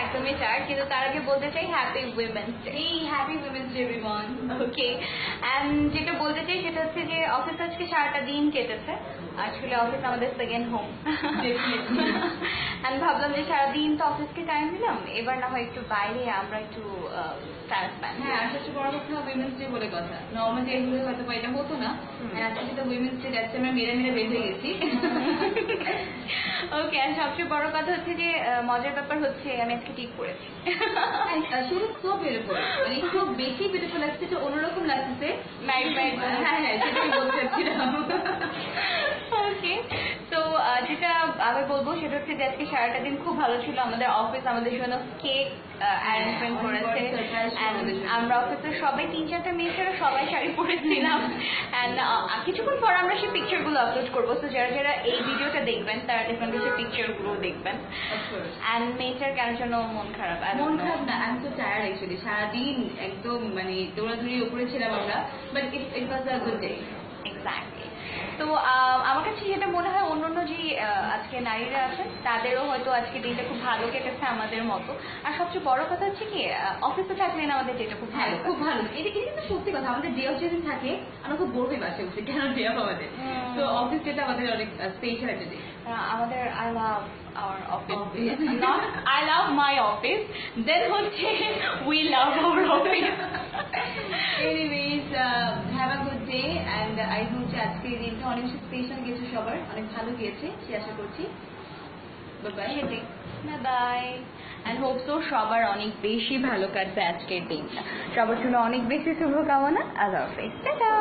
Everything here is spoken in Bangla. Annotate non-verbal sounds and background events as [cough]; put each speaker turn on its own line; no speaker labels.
হ্যাঁ, একদমই চার কিন্তু তার আগে বলতে চাই হ্যাপি উইমেন্স ডে
এই happy women's day everyone
okay and যেটা বলতে চাই সেটা হচ্ছে যে অফিস আজকে সারাটা দিন কেটেছে। আসলে অফিস আমাদের সেকেন্ড হোম আমি ভাবলাম যে সারাদিন তো অফিসকে টাইম দিলাম। এবার না হয় একটু বাইরে আমরা একটু
হ্যাঁ আর সবচেয়ে বড় কথা উইমেন্স ডে বলে কথা। নর্মাল ডে হলে হয়তো বা এটা হতো না। আজকে তো উইমেন্স ডে যাচ্ছে আমরা মেরে মেরে বেঁধে গেছি। [laughs]
সবচেয়ে বড় কথা হচ্ছে যে মজার ব্যাপার হচ্ছে আমি আজকে ঠিক করেছি।
শুরু বিউটিফুল মানে খুব বেশি বিউটিফুল লাগছে তো অন্যরকম লাগছে।
Married by
হ্যাঁ হ্যাঁ সেটাই বলতে চাচ্ছিলাম।
ওকে তো যেটা আমি বলব সেটা হচ্ছে যে আজকে সারাটা দিন খুব ভালো ছিল। আমাদের অফিস আমাদের জন্য কেক অ্যারেঞ্জমেন্ট করেছে।
আমাদের জন্য।
আমরা অফিসের সবাই তিন চারটা মেয়ে ছাড়া সবাই শাড়ি পরেছিলাম। [laughs] অ্যান্ড কিছুক্ষণ পর আমরা সেই পিকচারগুলো আপলোড করব। তো যারা যারা এই ভিডিওটা দেখবেন তারা ডেফিনেটলি সেই পিকচারগুলো দেখবেন অ্যান্ড মেয়েটার কেন যেন মন খারাপ?
মন খারাপ না আমি তো টায়ার্ড একচুয়ালি সারাদিন একদম মানে দৌড়াদৌড়ি উপরে ছিলাম আমরা but it it was a good day
exactly তো আমার কাছে যেটা মনে হয় অন্য অন্য যে আজকে নারীরা আছেন তাদেরও হয়তো আজকে দিনটা খুব ভালো কেটেছে আমাদের মতো। আর সবচেয়ে বড় কথা হচ্ছে কি অফিসে থাকলেন আমাদের ডেটা খুব
হ্যাঁ
ভালো
খুব ভালো। এটা কিন্তু সত্যি কথা। আমাদের ডে অফ যেদিন থাকে আমরা খুব বোর হয়ে বাসে উঠি কেন ডে অফ আমাদের তো অফিস ডেটা আমাদের অনেক স্পেশাল একটা ডে
আমাদের I love our office I love my office then হচ্ছে we love our office
anyways have a good day and I hope যে আজকে দিনটা অনেক বেশি স্পেশাল গেছে সবার, অনেক ভালো গিয়েছে সে আশা করছি। বাই
সবার অনেক বেশি ভালো কাটবে আজকের দিনটা। সবার জন্য অনেক বেশি শুভকামনা। আল্লাহ হাফেজ। টাটা!